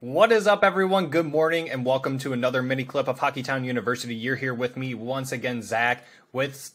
What is up, everyone? Good morning, and welcome to another mini clip of Hockeytown University. You're here with me once again, Zach, with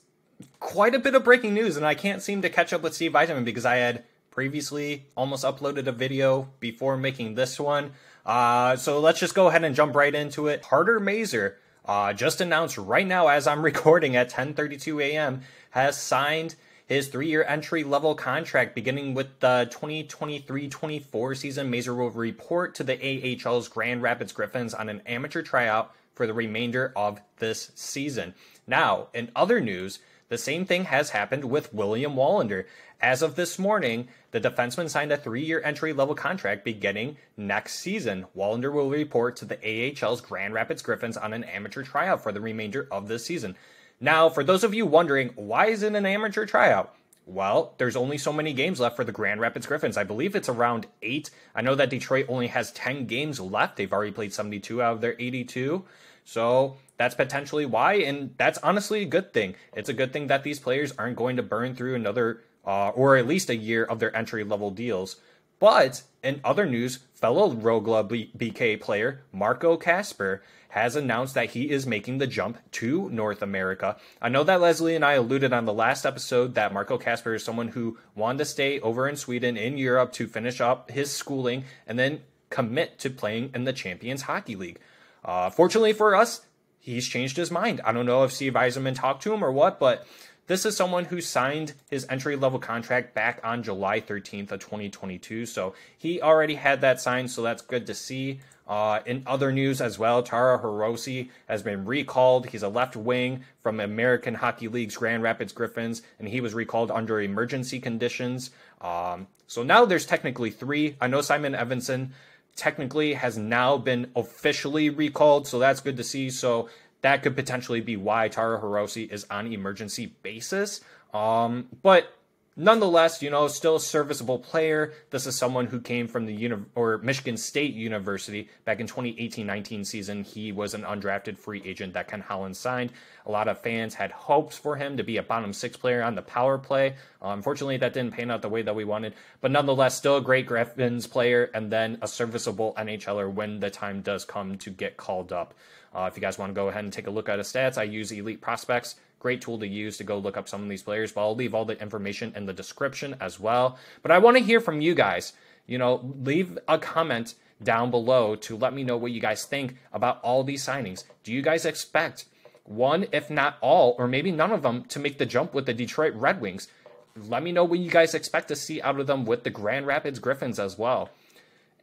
quite a bit of breaking news, and I can't seem to catch up with Steve Yzerman because I had previously almost uploaded a video before making this one. Uh, so let's just go ahead and jump right into it. Carter Mazur, uh, just announced right now as I'm recording at 10:32 a.m., has signed his three-year entry-level contract beginning with the 2023-24 season. Mazur will report to the AHL's Grand Rapids Griffins on an amateur tryout for the remainder of this season. Now, in other news, the same thing has happened with William Wallinder. As of this morning, the defenseman signed a three year entry level contract beginning next season. Wallinder will report to the AHL's Grand Rapids Griffins on an amateur tryout for the remainder of this season. Now, for those of you wondering, why is it an amateur tryout? Well, there's only so many games left for the Grand Rapids Griffins. I believe it's around eight. I know that Detroit only has 10 games left. They've already played 72 out of their 82. So that's potentially why. And that's honestly a good thing. It's a good thing that these players aren't going to burn through another, uh, or at least a year of their entry level deals. But in other news, fellow Rögle BK player Marco Kasper has announced that he is making the jump to North America. I know that Leslie and I alluded on the last episode that Marco Kasper is someone who wanted to stay over in Sweden, in Europe, to finish up his schooling and then commit to playing in the Champions Hockey League. Uh, fortunately for us, he's changed his mind. I don't know if Steve Yzerman talked to him or what, but this is someone who signed his entry level contract back on July 13th of 2022. So he already had that signed, so that's good to see. Uh, in other news as well, Taro Hirose has been recalled. He's a left wing from American Hockey League's Grand Rapids Griffins, and he was recalled under emergency conditions. Um, so now there's technically three. I know Simon Edvinsson technically has now been officially recalled, so that's good to see. So that could potentially be why Taro Hirose is on emergency basis. Um, but nonetheless, you know, still a serviceable player. This is someone who came from the uni- or Michigan State University back in 2018-19 season. He was an undrafted free agent that Ken Holland signed. A lot of fans had hopes for him to be a bottom six player on the power play. Uh, unfortunately, that didn't pan out the way that we wanted. But nonetheless, still a great Griffins player and then a serviceable NHLer when the time does come to get called up. Uh, if you guys want to go ahead and take a look at his stats, I use Elite Prospects great tool to use to go look up some of these players. But I'll leave all the information in the description as well. But I want to hear from you guys. You know, leave a comment down below to let me know what you guys think about all these signings. Do you guys expect one, if not all, or maybe none of them, to make the jump with the Detroit Red Wings? Let me know what you guys expect to see out of them with the Grand Rapids Griffins as well.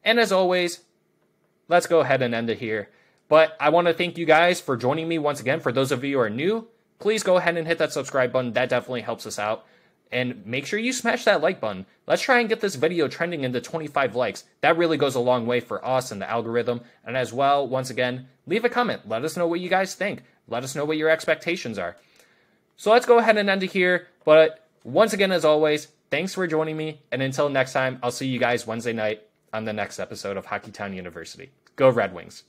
And as always, let's go ahead and end it here. But I want to thank you guys for joining me once again. For those of you who are new, please go ahead and hit that subscribe button. That definitely helps us out. And make sure you smash that like button. Let's try and get this video trending into 25 likes. That really goes a long way for us and the algorithm. And as well, once again, leave a comment. Let us know what you guys think. Let us know what your expectations are. So let's go ahead and end it here. But once again, as always, thanks for joining me. And until next time, I'll see you guys Wednesday night on the next episode of Hockeytown University. Go Red Wings.